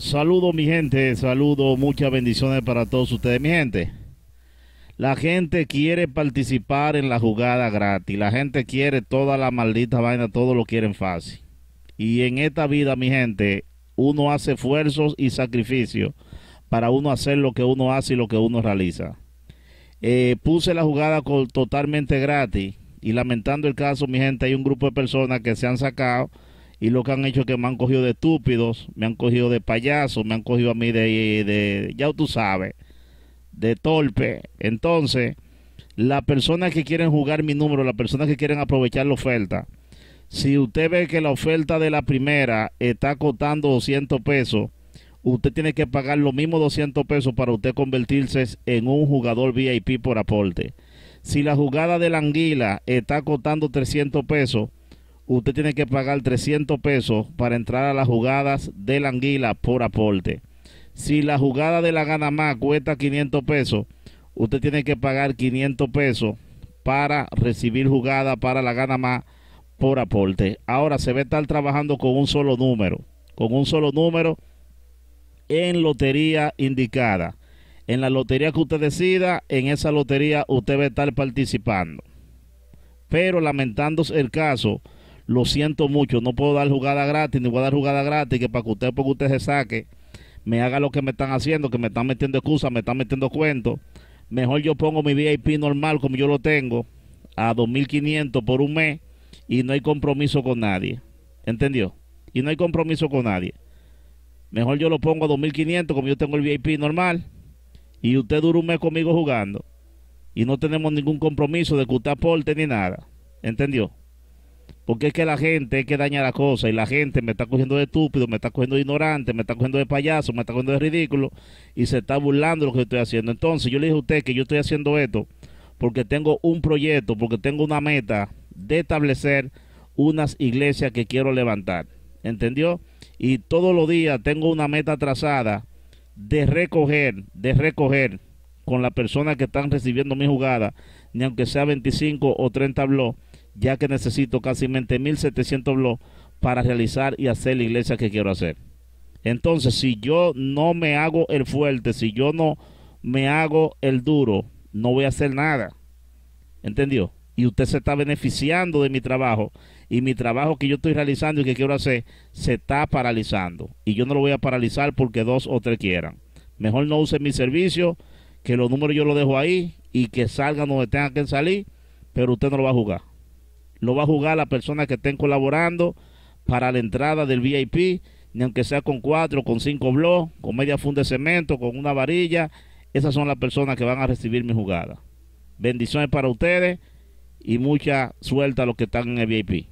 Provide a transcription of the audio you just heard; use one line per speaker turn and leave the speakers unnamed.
Saludo mi gente, saludo, muchas bendiciones para todos ustedes, mi gente. La gente quiere participar en la jugada gratis, la gente quiere toda la maldita vaina, todo lo quieren fácil. Y en esta vida, mi gente, uno hace esfuerzos y sacrificios para uno hacer lo que uno hace y lo que uno realiza. Eh, puse la jugada totalmente gratis y lamentando el caso, mi gente, hay un grupo de personas que se han sacado y lo que han hecho es que me han cogido de estúpidos, me han cogido de payaso, me han cogido a mí de, de ya tú sabes, de torpe. Entonces, las personas que quieren jugar mi número, las personas que quieren aprovechar la oferta, si usted ve que la oferta de la primera está costando 200 pesos, usted tiene que pagar lo mismo 200 pesos para usted convertirse en un jugador VIP por aporte. Si la jugada de la anguila está costando 300 pesos, usted tiene que pagar 300 pesos para entrar a las jugadas de la anguila por aporte. Si la jugada de la gana más cuesta 500 pesos, usted tiene que pagar 500 pesos para recibir jugada para la gana más por aporte. Ahora se va a estar trabajando con un solo número, con un solo número en lotería indicada. En la lotería que usted decida, en esa lotería usted va a estar participando. Pero lamentándose el caso, lo siento mucho, no puedo dar jugada gratis, ni voy a dar jugada gratis, que para que usted, porque usted se saque, me haga lo que me están haciendo, que me están metiendo excusas, me están metiendo cuentos. Mejor yo pongo mi VIP normal como yo lo tengo, a 2.500 por un mes, y no hay compromiso con nadie. ¿Entendió? Y no hay compromiso con nadie. Mejor yo lo pongo a 2.500 como yo tengo el VIP normal, y usted dura un mes conmigo jugando, y no tenemos ningún compromiso de que usted aporte ni nada. ¿Entendió? Porque es que la gente es que daña la cosa y la gente me está cogiendo de estúpido, me está cogiendo de ignorante, me está cogiendo de payaso, me está cogiendo de ridículo y se está burlando de lo que estoy haciendo. Entonces yo le dije a usted que yo estoy haciendo esto porque tengo un proyecto, porque tengo una meta de establecer unas iglesias que quiero levantar. ¿Entendió? Y todos los días tengo una meta trazada de recoger, de recoger con las personas que están recibiendo mi jugada, ni aunque sea 25 o 30 blogs ya que necesito casi 1700 blogs para realizar y hacer la iglesia que quiero hacer. Entonces, si yo no me hago el fuerte, si yo no me hago el duro, no voy a hacer nada. ¿Entendió? Y usted se está beneficiando de mi trabajo y mi trabajo que yo estoy realizando y que quiero hacer se está paralizando. Y yo no lo voy a paralizar porque dos o tres quieran. Mejor no use mi servicio, que los números yo los dejo ahí y que salgan donde tengan que salir, pero usted no lo va a jugar lo va a jugar la persona que estén colaborando para la entrada del VIP, ni aunque sea con cuatro, con cinco blogs, con media funda de cemento, con una varilla. Esas son las personas que van a recibir mi jugada. Bendiciones para ustedes y mucha suerte a los que están en el VIP.